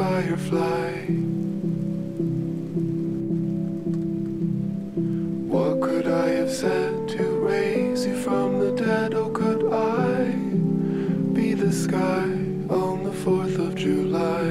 firefly. What could I have said to raise you from the dead? Oh, could I be the sky on the 4th of July?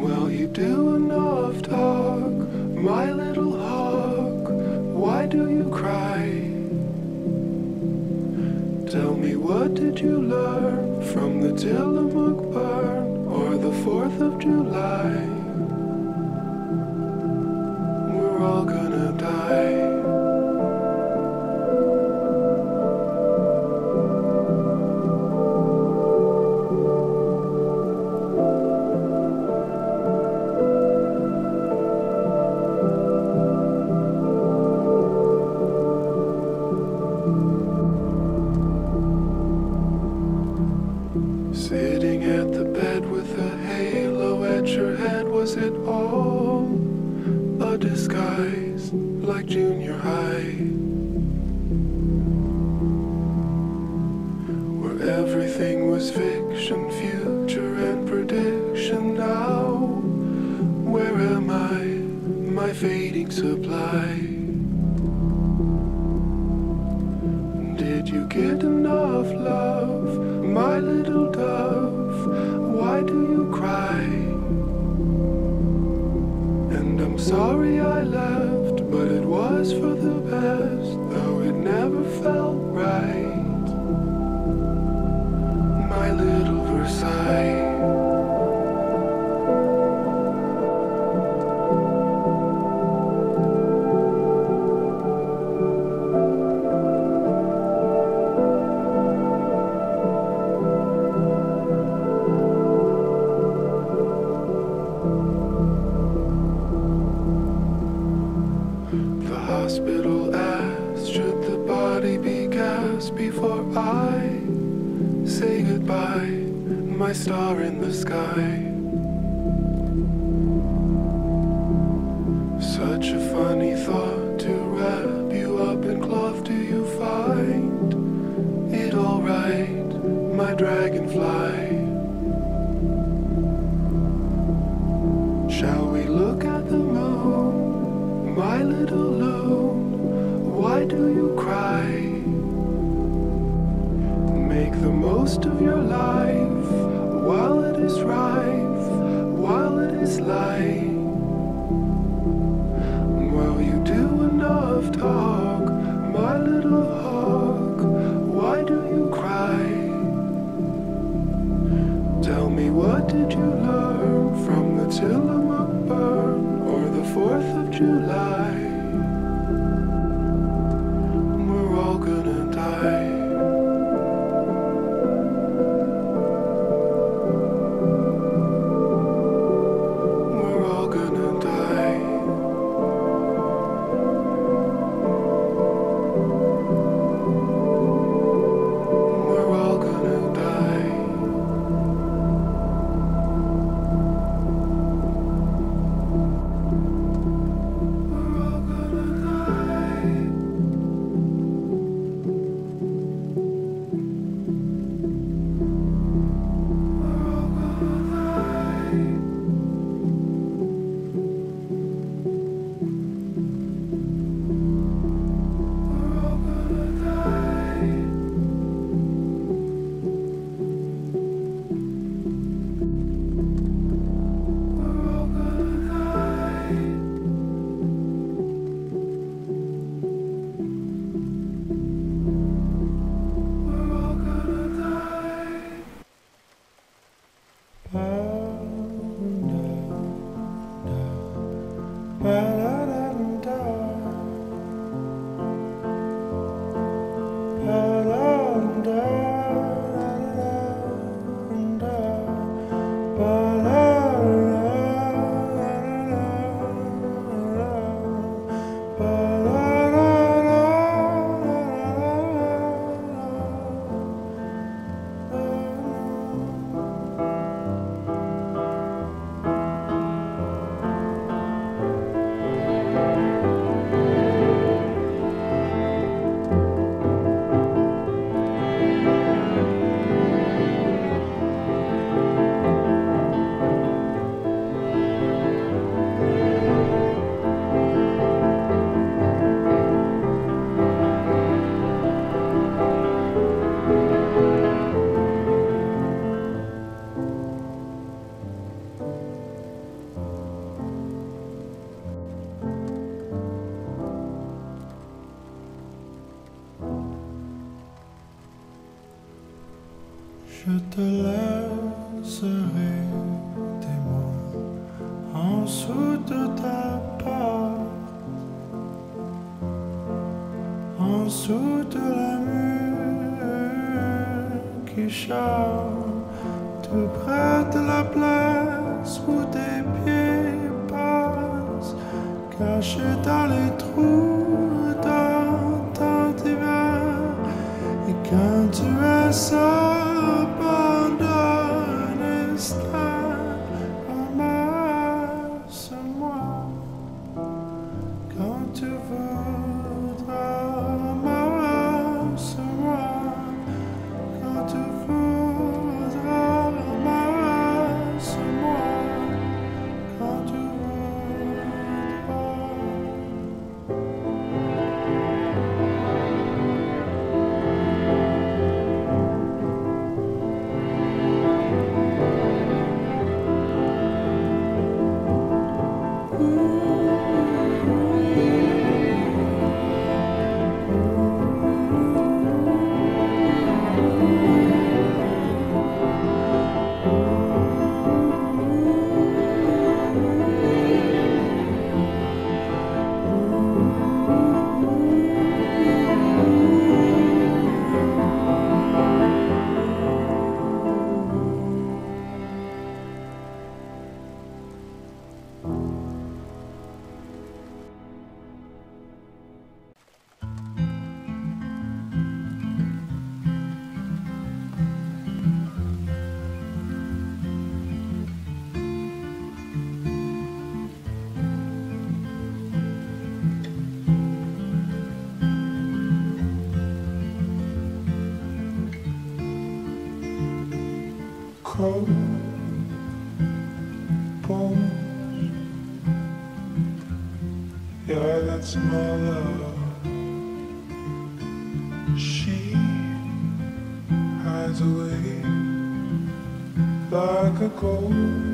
Well, you do enough talk, my little hawk. Why do you cry? Tell me, what did you learn? from the Tillamook burn or the 4th of July. We're all good. is fiction, future and prediction now. Where am I, my fading supply? Did you get enough love, my little dove? Why do you cry? And I'm sorry I left, but it was for the best. I say goodbye, my star in the sky. Such a funny thought. most of your life while it is rife, while it is light. Will you do enough talk, my little hawk? Why do you cry? Tell me what did you learn from the Tillamook burn or the 4th of July? toute la mue qui charme tout près de la place où tes pieds passent, cachés dans les trous d'un ta divin. Et quand tu es seul, cold bones. Yeah, that's my love. She hides away like a ghost.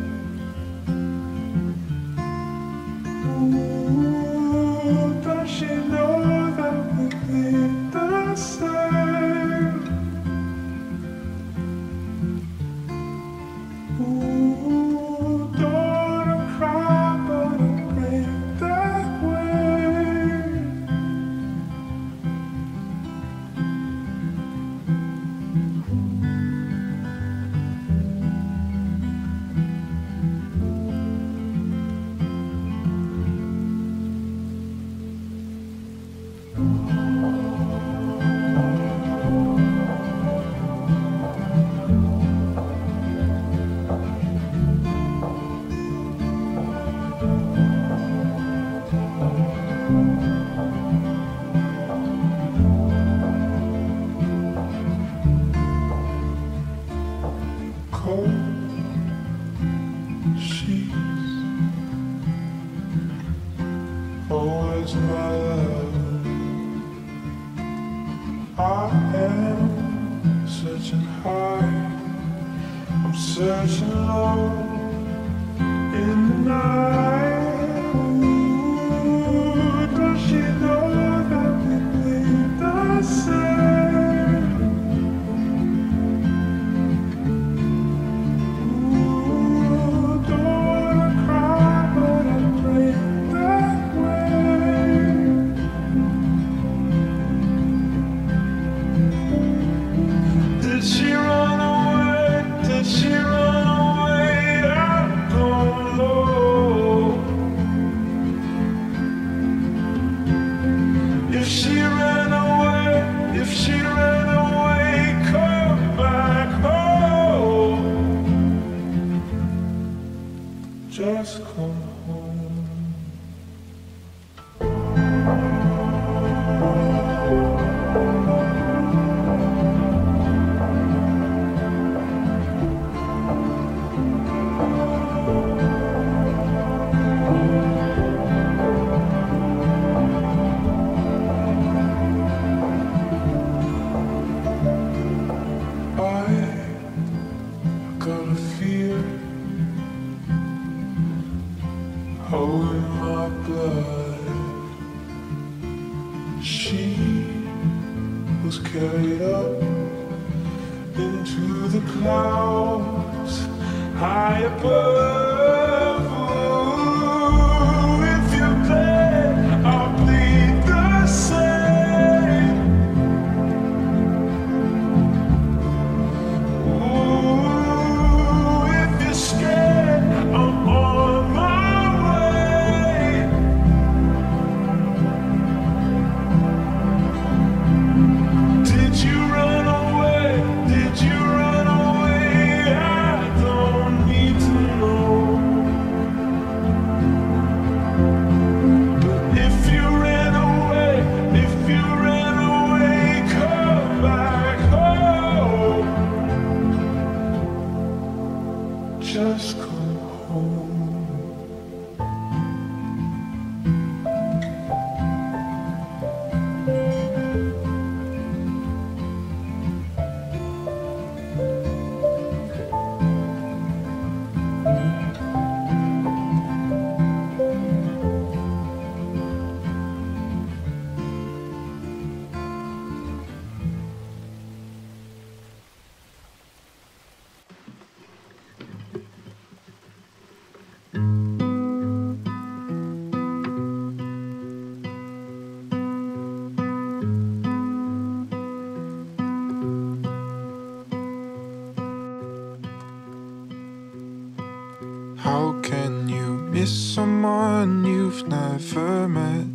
You've never met?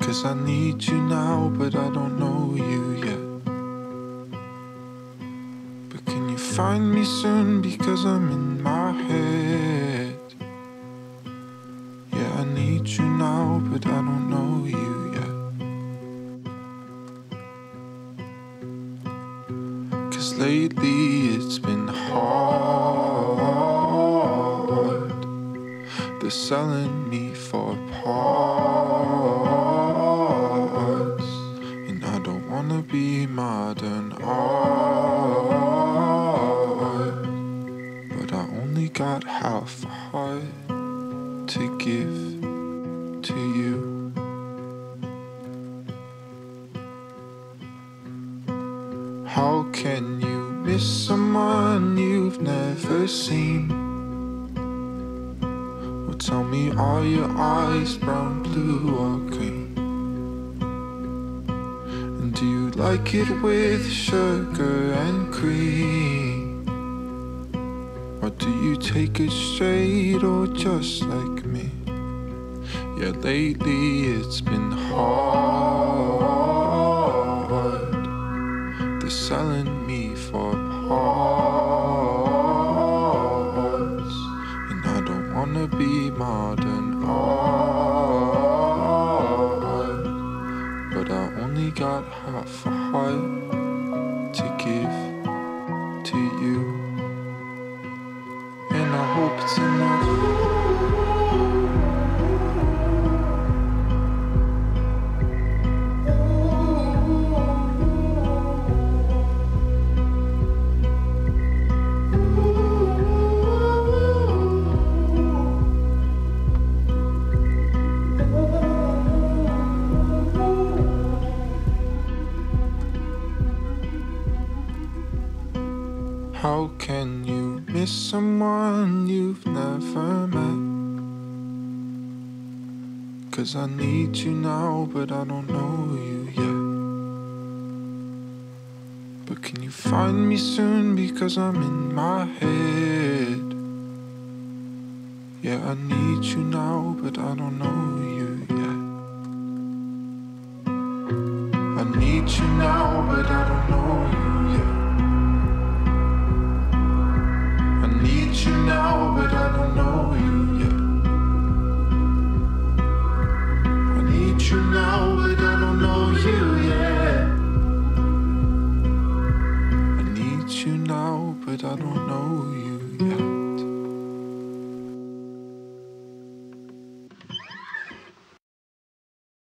Cause I need you now, but I don't know you yet. But can you find me soon? Because I'm in my head. Yeah, I need you now, but I don't know you yet. Cause lately it's been They're selling me for parts. Like it with sugar and cream? Or do you take it straight or just like me? Yeah, lately it's been hard. They're selling me for parts. Got half a heart to give How can you miss someone you've never met? Cause I need you now, but I don't know you yet. But can you find me soon? Because I'm in my head. Yeah, I need you now, but I don't know you yet. I need you now, but I don't know you